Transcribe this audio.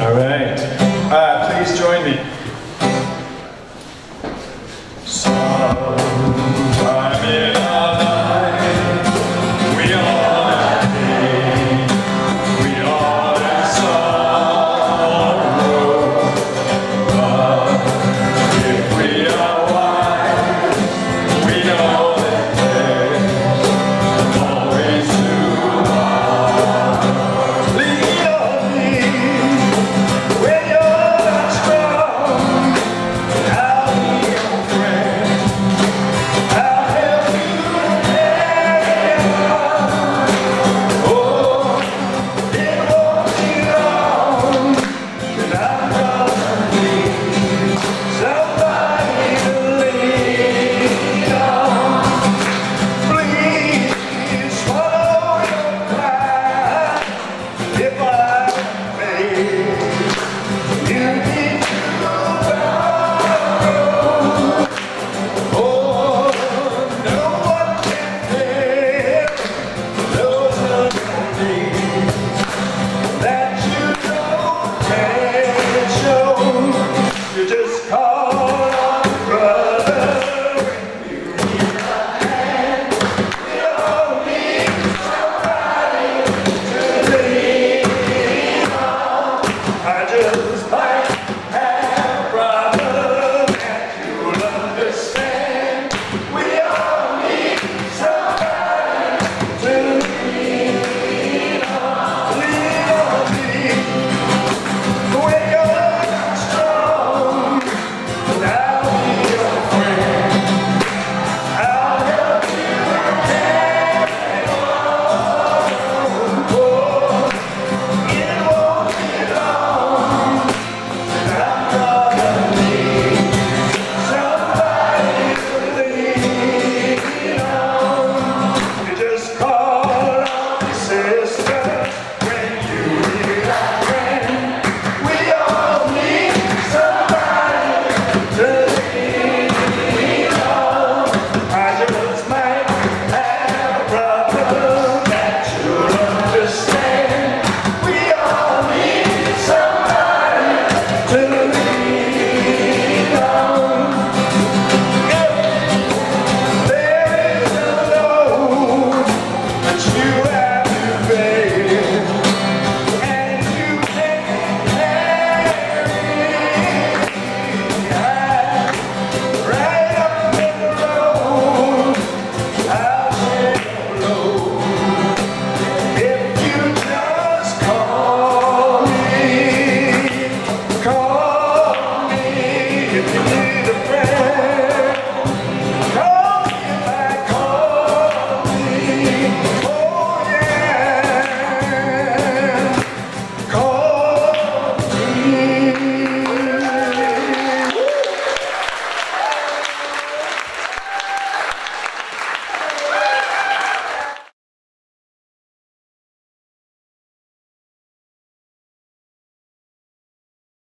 All right.